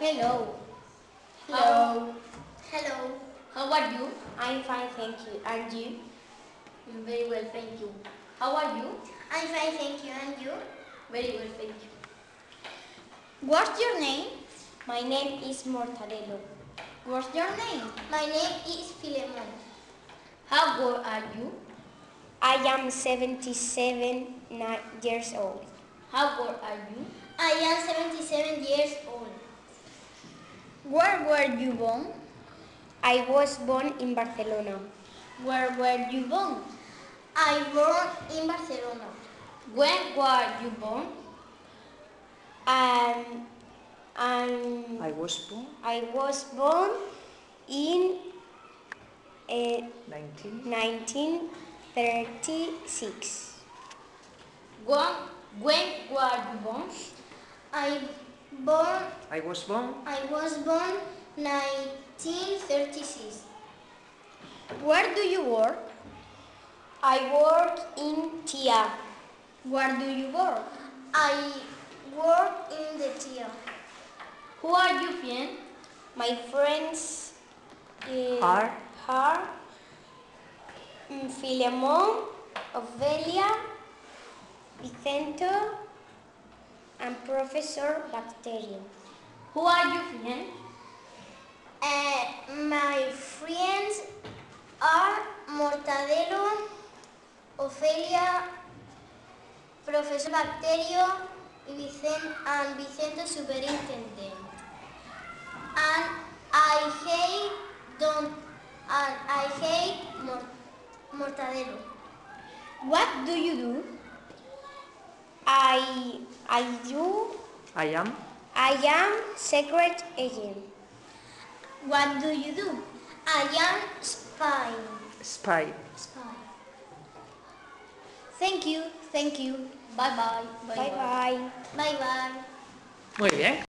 Hello. Hello. Hello. How are you? I'm fine, thank you. And you? I'm very well, thank you. How are you? I'm fine, thank you. And you? Very well, thank you. What's your name? My name is Mortadelo. What's your name? My name is Filemon. How old are you? I am 77 years old. How old are you? I am 77 years old. Where were you born? I was born in Barcelona. Where were you born? I born in Barcelona. When were you born? Um, and I was born I was born in uh, 19. 1936. When, when were you born? I born I was born I was born 1936. Where do you work? I work in TIA. Where do you work? I work in the TIA. Who are you friend? My friends uh, Are? are mm, Filemon, Ofelia, Vicento, and Professor Bacterio. Who are you friend? Uh, my friends are Mortadelo, Ofelia, Professor Bacterio, and Vicente Superintendent. And I hate don't and I hate Mor- Mortadelo. What do you do? I I do I am I am secret agent. What do you do? I am spy. spy. Spy. Thank you, thank you. Bye bye. Bye bye. Bye bye. Bye Muy bien.